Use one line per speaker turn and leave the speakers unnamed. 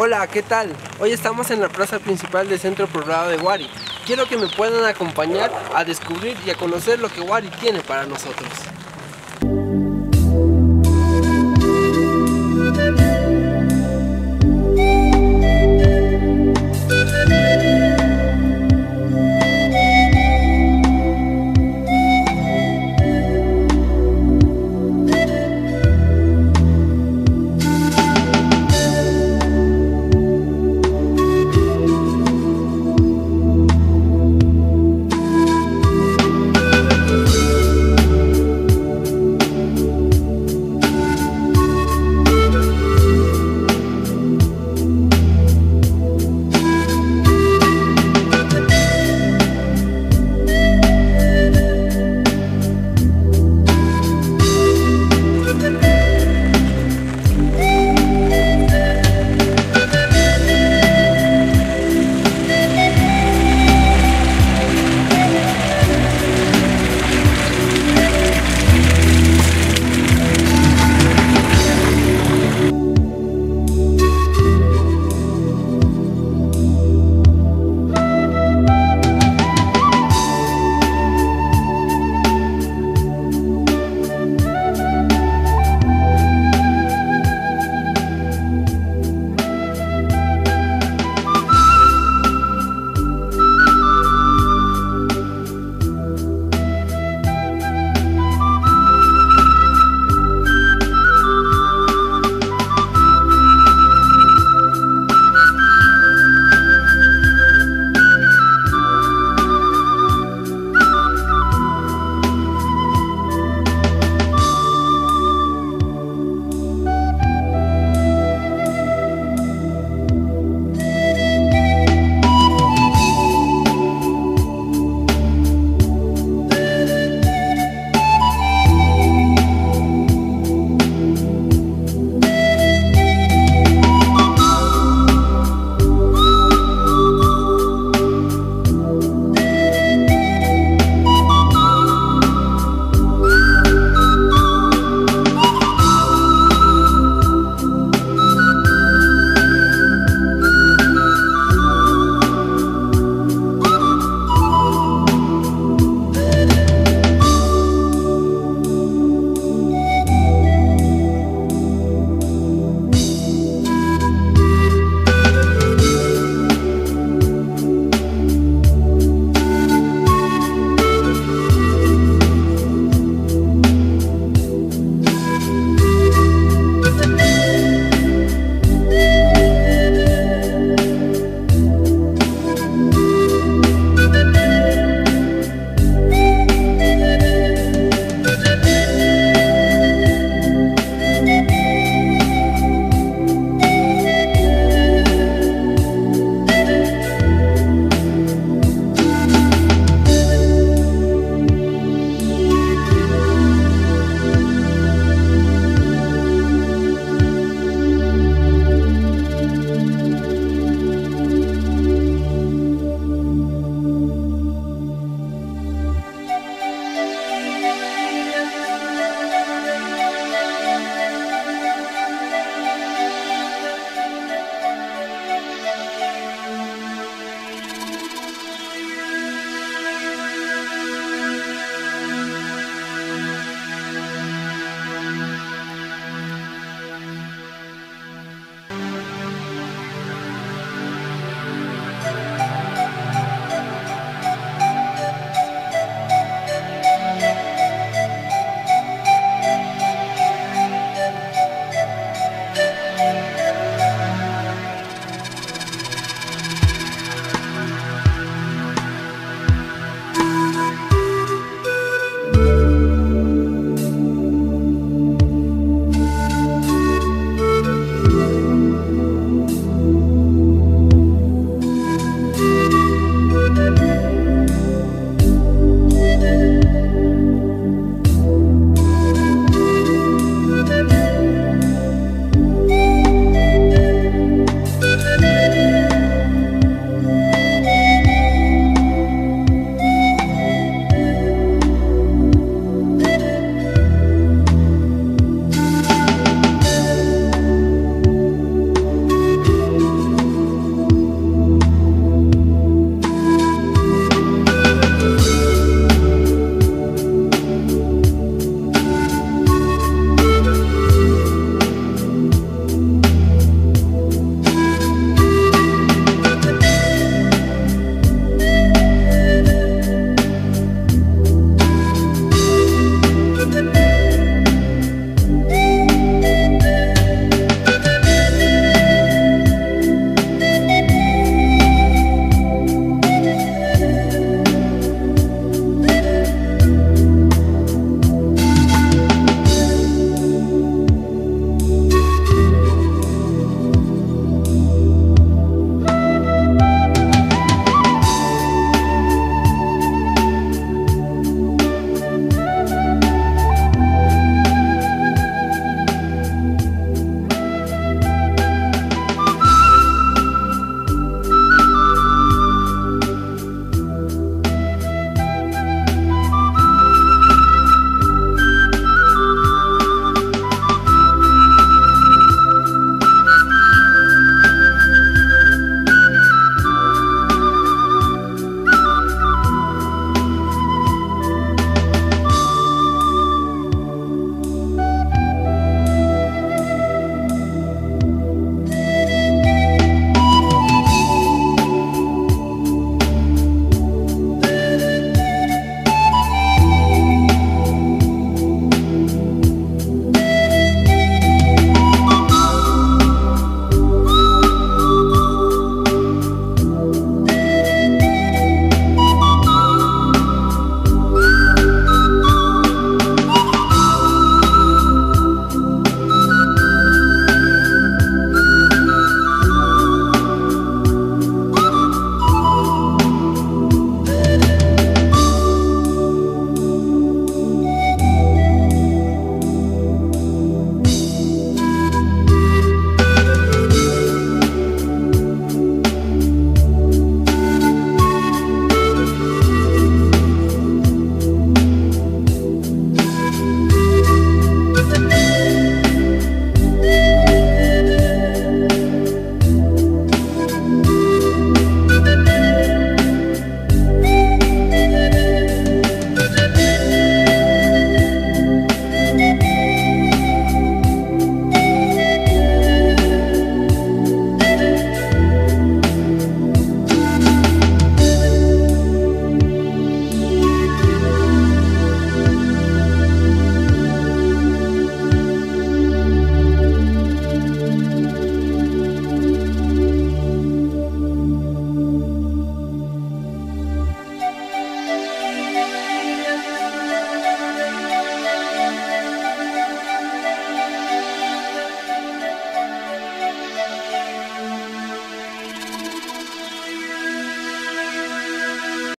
Hola, ¿qué tal? Hoy estamos en la plaza principal del Centro Poblado de Wari. Quiero que me puedan acompañar a descubrir y a conocer lo que Wari tiene para nosotros.